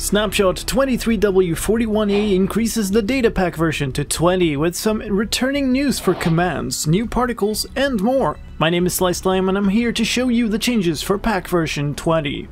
Snapshot 23W41A increases the datapack version to 20 with some returning news for commands, new particles, and more. My name is Slicedlime and I'm here to show you the changes for pack version 20.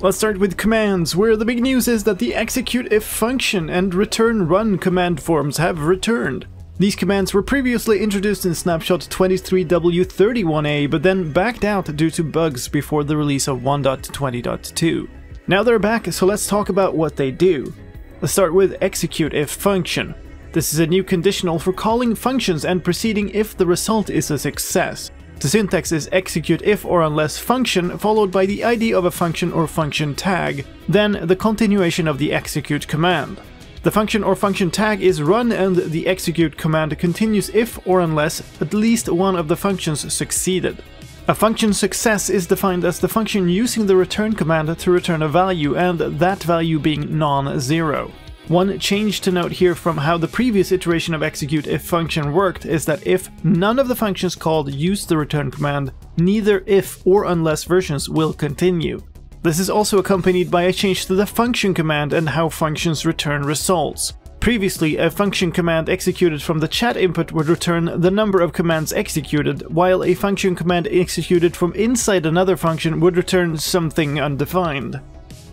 Let's start with commands, where the big news is that the execute if function and return run command forms have returned. These commands were previously introduced in Snapshot 23W31A but then backed out due to bugs before the release of 1.20.2. Now they're back, so let's talk about what they do. Let's start with execute if function. This is a new conditional for calling functions and proceeding if the result is a success. The syntax is execute if or unless function followed by the ID of a function or function tag, then the continuation of the execute command. The function or function tag is run and the execute command continues if or unless at least one of the functions succeeded. A function success is defined as the function using the return command to return a value and that value being non-zero. One change to note here from how the previous iteration of execute if function worked is that if none of the functions called use the return command, neither if or unless versions will continue. This is also accompanied by a change to the function command and how functions return results. Previously, a function command executed from the chat input would return the number of commands executed, while a function command executed from inside another function would return something undefined.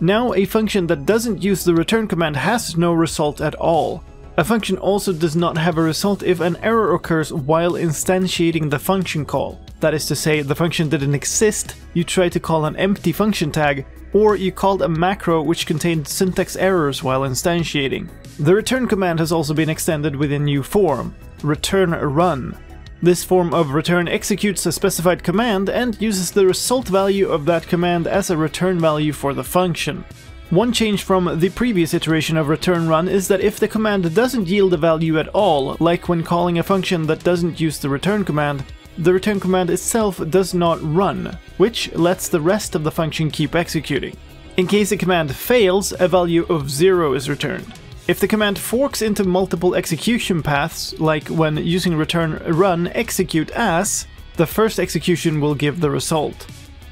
Now, a function that doesn't use the return command has no result at all. A function also does not have a result if an error occurs while instantiating the function call. That is to say, the function didn't exist, you tried to call an empty function tag, or you called a macro which contained syntax errors while instantiating. The return command has also been extended with a new form, return run. This form of return executes a specified command and uses the result value of that command as a return value for the function. One change from the previous iteration of return run is that if the command doesn't yield a value at all, like when calling a function that doesn't use the return command, the return command itself does not run, which lets the rest of the function keep executing. In case a command fails, a value of 0 is returned. If the command forks into multiple execution paths, like when using return run execute as, the first execution will give the result.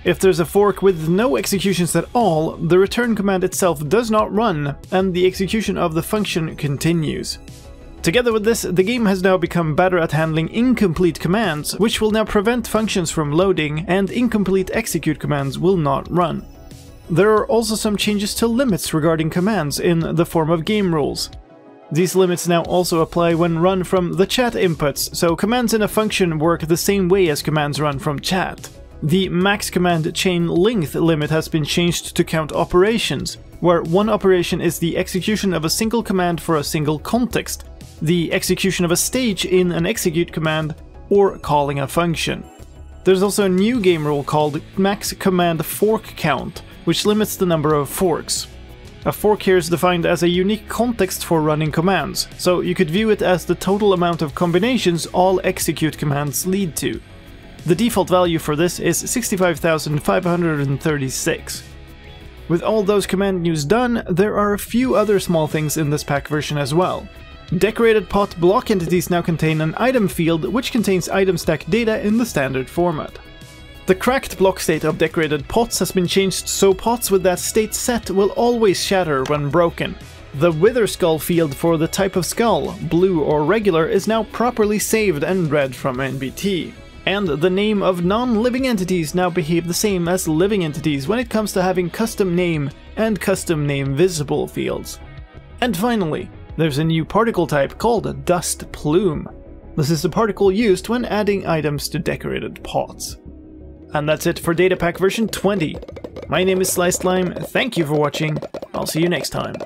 If there's a fork with no executions at all, the return command itself does not run, and the execution of the function continues. Together with this, the game has now become better at handling incomplete commands, which will now prevent functions from loading, and incomplete execute commands will not run. There are also some changes to limits regarding commands in the form of game rules. These limits now also apply when run from the chat inputs, so commands in a function work the same way as commands run from chat. The max command chain length limit has been changed to count operations, where one operation is the execution of a single command for a single context, the execution of a stage in an execute command, or calling a function. There's also a new game rule called max command fork count, which limits the number of forks. A fork here is defined as a unique context for running commands, so you could view it as the total amount of combinations all execute commands lead to. The default value for this is 65,536. With all those command news done, there are a few other small things in this pack version as well. Decorated pot block entities now contain an item field which contains item stack data in the standard format. The cracked block state of decorated pots has been changed so pots with that state set will always shatter when broken. The Wither Skull field for the type of skull, blue or regular, is now properly saved and read from NBT. And the name of non-living entities now behave the same as living entities when it comes to having custom name and custom name visible fields. And finally, there's a new particle type called Dust Plume. This is the particle used when adding items to decorated pots. And that's it for Datapack version 20. My name is Slicedlime, thank you for watching, I'll see you next time.